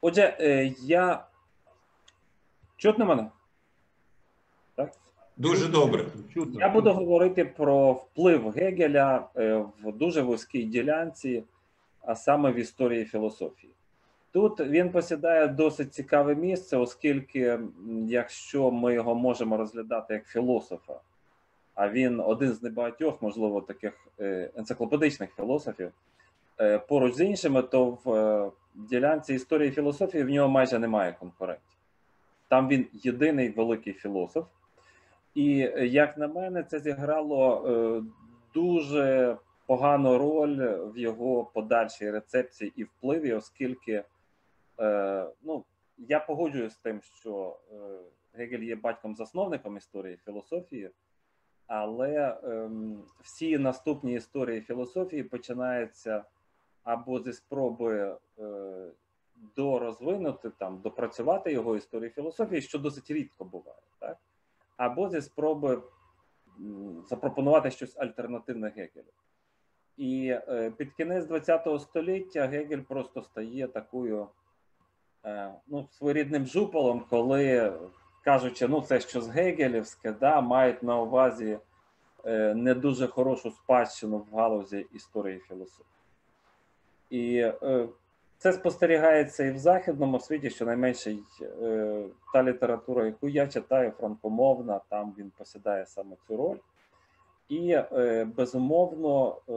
Отже, е, я чутно мене? Так? Дуже добре. Я буду говорити про вплив Гегеля е, в дуже вузькій ділянці, а саме в історії філософії. Тут він посідає досить цікаве місце, оскільки, якщо ми його можемо розглядати як філософа, а він один з небагатьох, можливо, таких е, енциклопедичних філософів, поруч з іншими, то в ділянці історії філософії в нього майже немає конкурентів. Там він єдиний великий філософ. І, як на мене, це зіграло е, дуже погану роль в його подальшій рецепції і впливі, оскільки е, ну, я погоджуюсь з тим, що е, Гегель є батьком-засновником історії філософії, але ем, всі наступні історії філософії починаються або зі спроби дорозвинути там, допрацювати його історію філософії, що досить рідко буває, так? або зі спроби запропонувати щось альтернативне Гегелю. І е, під кінець ХХ століття Гегель просто стає такою е, ну, своєрідним жупалом, коли кажучи, ну це щось Гегелівське, да, мають на увазі е, не дуже хорошу спадщину в галузі історії філософії. І це спостерігається і в західному світі, щонайменше е, та література, яку я читаю, франкомовна, там він посідає саме цю роль. І е, безумовно, е,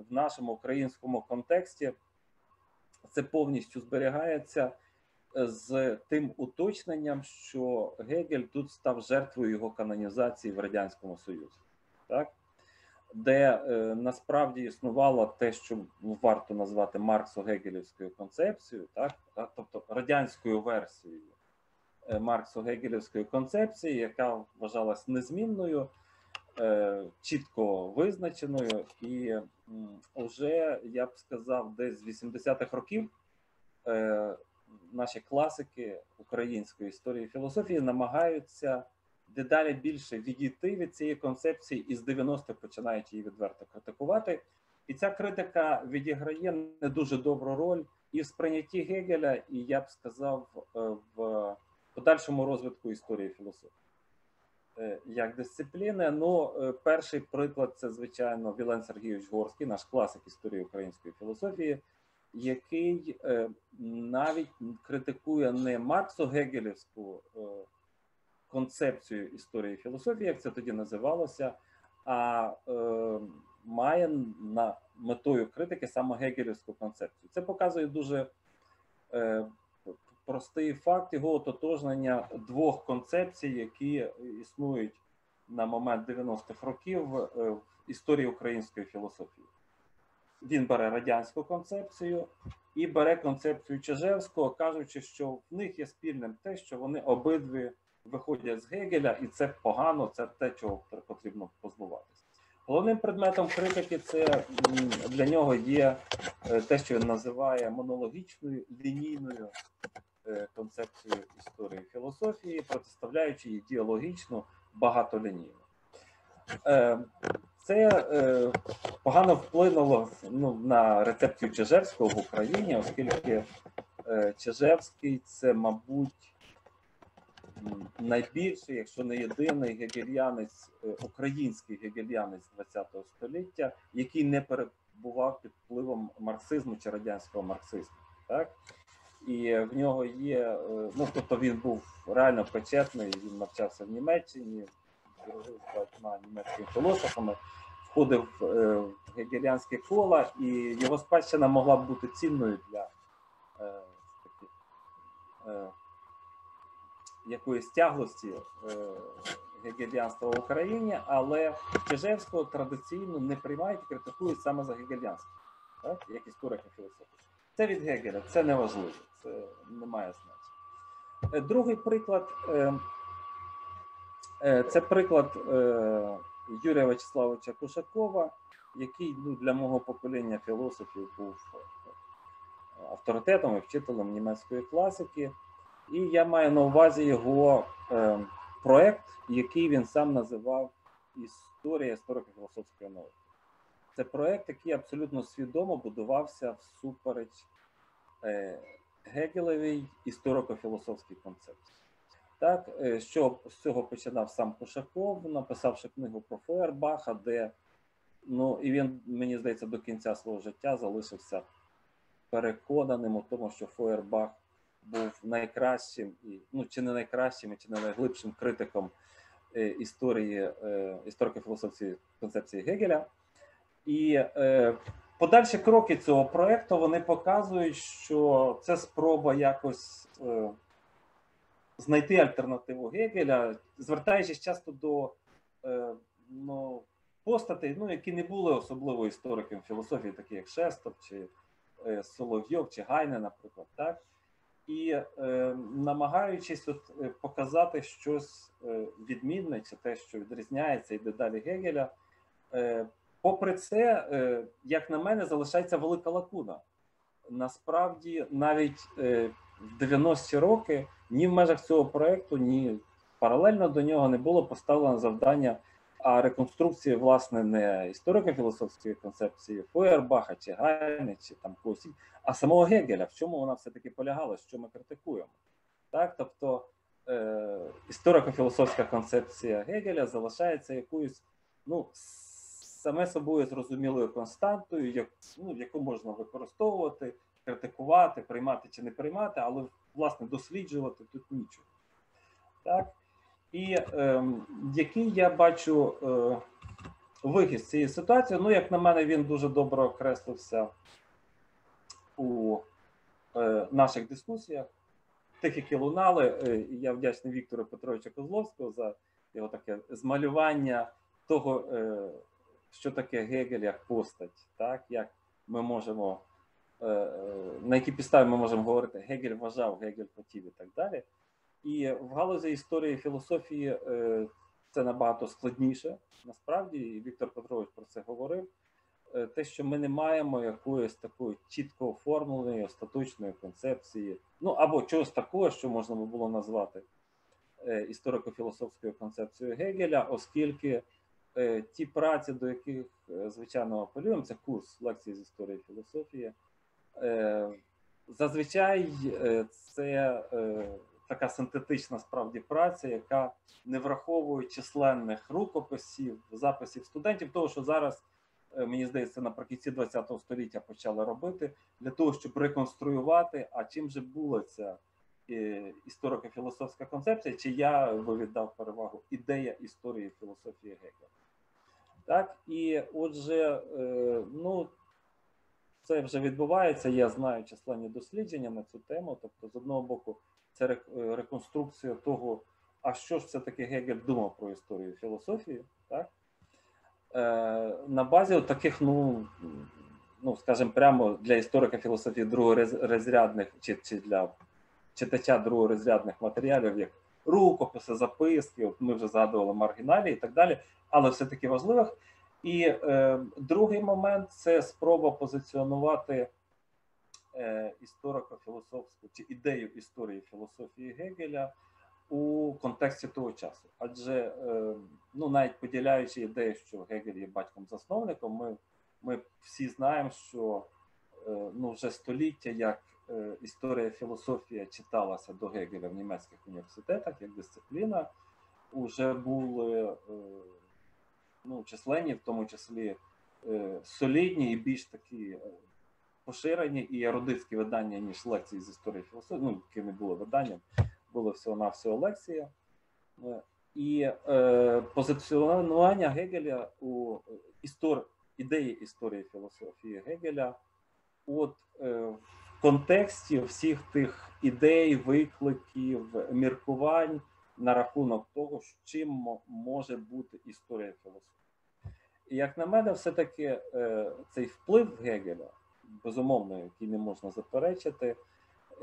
в нашому українському контексті це повністю зберігається з тим уточненням, що Гегель тут став жертвою його канонізації в Радянському Союзі. Так? Де е, насправді існувало те, що варто назвати Марксо-Гегелівською концепцією, так тобто радянською версією е, Марксо-Гегелівської концепції, яка вважалась незмінною, е, чітко визначеною, і вже я б сказав, десь з 80-х років е, наші класики української історії і філософії намагаються дедалі більше відійти від цієї концепції і з 90-х починають її відверто критикувати. І ця критика відіграє не дуже добру роль і в сприйнятті Гегеля, і я б сказав, е, в подальшому розвитку історії філософії. Е, як дисципліни, ну, е, перший приклад це, звичайно, Вілен Сергійович Горський, наш класик історії української філософії, який навіть критикує не Марксо Гегелівську концепцію історії філософії, як це тоді називалося, а е, має на метою критики саме гегелівську концепцію. Це показує дуже е, простий факт його ототожнення двох концепцій, які існують на момент 90-х років е, в історії української філософії. Він бере радянську концепцію і бере концепцію Чижевського, кажучи, що в них є спільним те, що вони обидві виходять з Гегеля, і це погано, це те, чого потрібно позбуватися. Головним предметом критики це для нього є е, те, що він називає монологічною лінійною е, концепцією історії філософії, протиставляючи її діалогічну багатолінійну. Е, це погано вплинуло ну, на рецепцію Чижевського в Україні, оскільки Чижевський це, мабуть, найбільший, якщо не єдиний гегельянець, е, український гегельянець ХХ століття, який не перебував під впливом марксизму чи радянського марксизму. Так? І в нього є, е, ну тобто він був реально почетний, він навчався в Німеччині, дружив з багатьма німецькими філософами, входив е, в гегельянське кола, і його спадщина могла б бути цінною для таких якоїсь тяглості е, гегельянства в Україні, але Чижевського традиційно не приймають і критикують саме за гегельянство, так? як історика філософії. Це від Гегеля, це не важливо, це не має значення. Е, другий приклад е, це приклад Юрія Вячеславовича Кушакова, який ну, для мого покоління філософів був авторитетом і вчителем німецької класики. І я маю на увазі його е, проект, який він сам називав Історія історико-філософської науки. Це проект, який абсолютно свідомо будувався всупереч е, Гегелевій історико-філософській концепції. Так, е, що з цього починав сам Кошаков, написавши книгу про Фойербаха, де ну і він, мені здається, до кінця свого життя залишився переконаним у тому, що Фойербах був найкращим і ну чи не найкращим, чи не найглибшим критиком е, історії е, історико-філософської концепції Гегеля. І е, подальші кроки цього проекту вони показують, що це спроба якось е, знайти альтернативу Гегеля, звертаючись часто до е, ну, постатей, ну, які не були особливо істориками філософії, такі як Шестов, чи е, Соловйов, чи Гайне, наприклад, так. І е, намагаючись от, е, показати щось е, відмінне, чи те, що відрізняється і дедалі Гегеля, е, попри це, е, як на мене, залишається велика лакуна. Насправді, навіть е, в 90-ті роки ні в межах цього проекту, ні паралельно до нього не було поставлено завдання а реконструкції, власне, не історико-філософської концепції Фойербаха чи Гайне, чи там когось, а самого Гегеля, в чому вона все-таки полягала, що ми критикуємо. Так, тобто е, історико-філософська концепція Гегеля залишається якоюсь, ну, саме собою зрозумілою константою, як, ну, яку можна використовувати, критикувати, приймати чи не приймати, але власне досліджувати тут нічого. Так? І е, який я бачу е, вихід з цієї ситуації, ну, як на мене, він дуже добре окреслився у е, наших дискусіях, тих, які лунали. Е, я вдячний Віктору Петровичу Козловського за його таке змалювання того, е, що таке Гегель як постать, так, як ми можемо, е, е на які підстави ми можемо говорити, Гегель вважав, Гегель хотів і так далі. І в галузі історії філософії е, це набагато складніше. Насправді, і Віктор Петрович про це говорив. Е, те, що ми не маємо якоїсь такої чітко оформленої остаточної концепції, ну або чогось такого, що можна було назвати е, історико-філософською концепцією Гегеля, оскільки ті праці, до яких звичайно апелюємо, це курс лекцій з історії філософії, зазвичай це така синтетична справді праця, яка не враховує численних рукописів, записів студентів, того, що зараз, е, мені здається, наприкінці ХХ століття почали робити для того, щоб реконструювати, а чим же була ця е, історико-філософська концепція, чи я би віддав перевагу ідея історії філософії Гегеля. Так, і отже, е, ну. Це вже відбувається. Я знаю численні дослідження на цю тему. Тобто, з одного боку, це е, реконструкція того, а що ж все-таки Гегель думав про історію філософії, так? Е, на базі таких, ну, ну, скажімо, прямо для історика філософії другорозрядних чи, чи для читача другорозрядних матеріалів, як рукописи, записки, от ми вже згадували маргіналі і так далі, але все-таки важливих. І е, другий момент це спроба позиціонувати історико-філософську чи ідею історії філософії Гегеля у контексті того часу. Адже е, ну, навіть поділяючи ідею, що Гегель є батьком-засновником, ми ми всі знаємо, що е, ну, вже століття як історія філософія читалася до Гегеля в німецьких університетах як дисципліна, вже були ну, численні, в тому числі солідні і більш такі поширені і ерудитські видання, ніж лекції з історії філософії, ну, які не було виданням, було всього-навсього лекція. І е, позиціонування Гегеля у істор... ідеї історії філософії Гегеля от е, в контексті всіх тих ідей, викликів, міркувань на рахунок того, чим може бути історія філософії. І як на мене, все-таки е, цей вплив Гегеля безумовно, який не можна заперечити,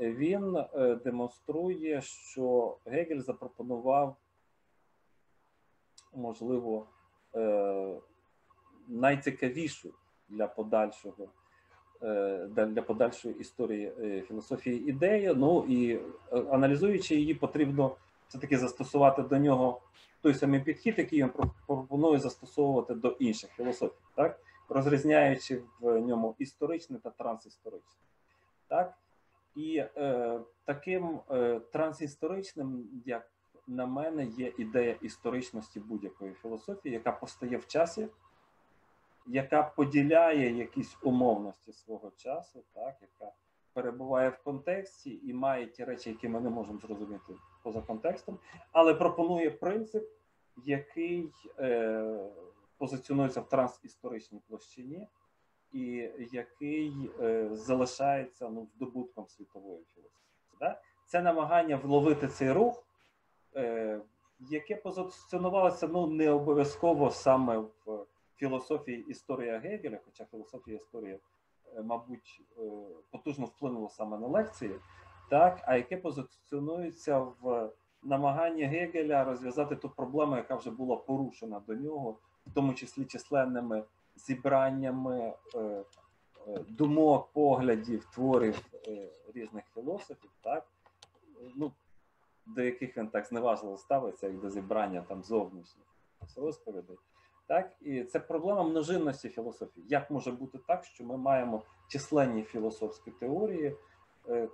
він е, демонструє, що Гегель запропонував, можливо, е, найцікавішу для подальшого. Е, для подальшої історії філософії ідеї. Ну і аналізуючи її, потрібно все-таки застосувати до нього той самий підхід, який він пропонує застосовувати до інших філософій. Так? Розрізняючи в ньому історичне та трансісторичне. Так? І е, таким е, трансісторичним, як на мене, є ідея історичності будь-якої філософії, яка постає в часі, яка поділяє якісь умовності свого часу, так, яка перебуває в контексті і має ті речі, які ми не можемо зрозуміти поза контекстом, але пропонує принцип, який е, позиціонується в трансісторичній площині, і який е, залишається ну, здобутком світової філософії. Да? Це намагання вловити цей рух, е, яке позиціонувалося ну, не обов'язково саме в філософії історія Гегеля, хоча філософія історії, е, мабуть, потужно вплинула саме на лекції, так, а яке позиціонується в намаганні Гегеля розв'язати ту проблему, яка вже була порушена до нього, в тому числі численними зібраннями е, е, думок, поглядів, творів е, різних філософів, так ну до яких він так зневажливо ставиться, як до зібрання там зовнішніх розповідей. Так, і це проблема множинності філософії. Як може бути так, що ми маємо численні філософські теорії,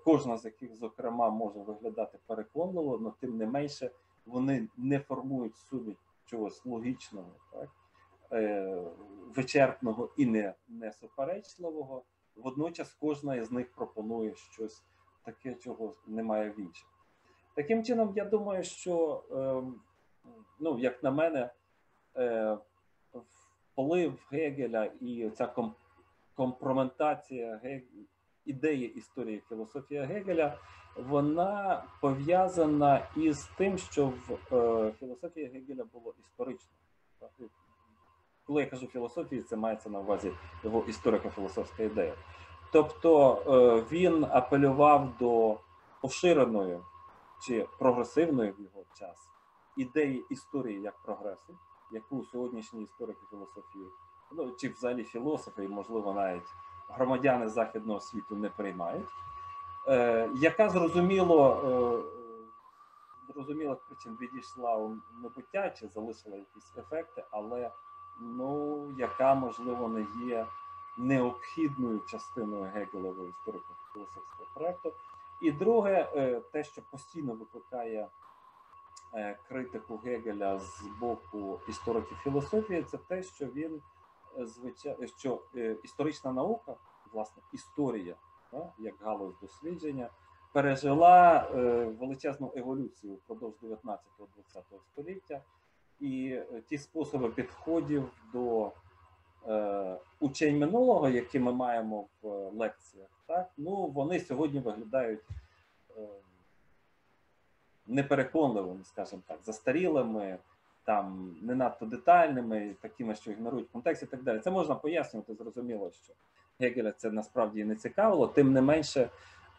кожна з яких, зокрема, може виглядати переконливо, але тим не менше вони не формують суміш чогось логічного, так, е, вичерпного і не, не суперечливого. Водночас кожна із них пропонує щось таке, чого немає в інших. Таким чином, я думаю, що, е, ну, як на мене, е, вплив Гегеля і ця ком- компроментація Ге- ідеї історії філософія Гегеля, вона пов'язана із тим, що в е, філософії Гегеля було історично. Коли я кажу філософії, це мається на увазі його історико-філософська ідея. Тобто е, він апелював до поширеної чи прогресивної в його час ідеї історії як прогресу, яку сьогоднішні історики філософії, ну чи взагалі філософи, можливо, навіть громадяни західного світу не приймають, е, яка зрозуміло, е, зрозумілих причин відійшла у небуття чи залишила якісь ефекти, але ну, яка, можливо, не є необхідною частиною Гегелевого історико-філософського проекту. І друге, е, те, що постійно викликає критику Гегеля з боку істориків філософії, це те, що він звичайно, що е, історична наука, власне, історія, да, як галузь дослідження, пережила е, величезну еволюцію впродовж 19-20 століття, і е, ті способи підходів до е, учень минулого, які ми маємо в е, лекціях, так ну вони сьогодні виглядають е, непереконливими, скажімо так, застарілими, там не надто детальними, такими, що ігнорують контекст і так далі. Це можна пояснювати, зрозуміло, що Гегеля це насправді не цікавило, тим не менше,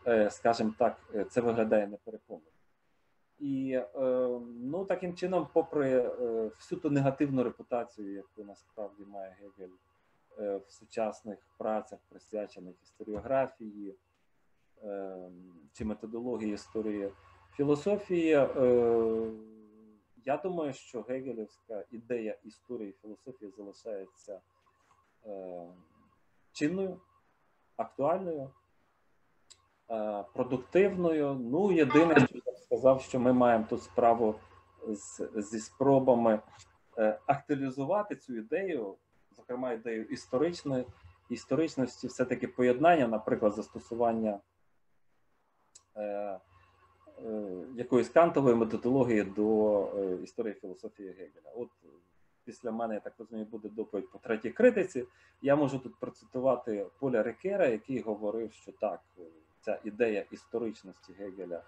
е, скажімо так, е, це виглядає непереконливо. І е, ну таким чином, попри всю ту негативну репутацію, яку насправді має Гегель в сучасних працях, присвячених історіографії чи методології історії філософії, я думаю, що гегелівська ідея історії філософії залишається е, чинною, актуальною, е, продуктивною. Ну, єдине, що я сказав, що ми маємо тут справу з, зі спробами е, актуалізувати цю ідею, зокрема ідею історичної історичності, все-таки поєднання, наприклад, застосування е, якоїсь кантової методології до е, історії філософії Гегеля. От після мене, я так розумію, буде доповідь по третій критиці. Я можу тут процитувати Поля Рекера, який говорив, що так, ця ідея історичності Гегеля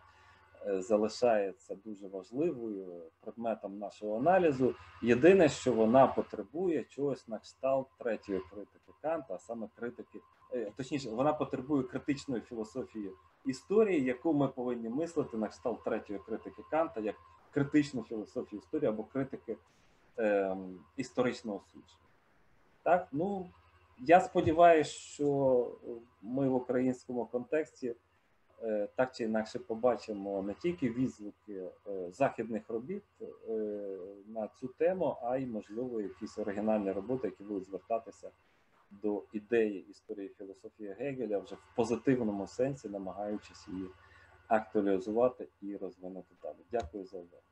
е, залишається дуже важливою предметом нашого аналізу. Єдине, що вона потребує чогось на кшталт третьої критики Канта, а саме критики, е, точніше, вона потребує критичної філософії історії, яку ми повинні мислити на кшталт третьої критики Канта, як критичну філософію історії або критики е, історичного судження. Так, ну я сподіваюся, що ми в українському контексті е, так чи інакше побачимо не тільки відзвуки е, західних робіт е, на цю тему, а й можливо якісь оригінальні роботи, які будуть звертатися до ідеї історії філософії Гегеля вже в позитивному сенсі, намагаючись її актуалізувати і розвинути далі. Дякую за увагу.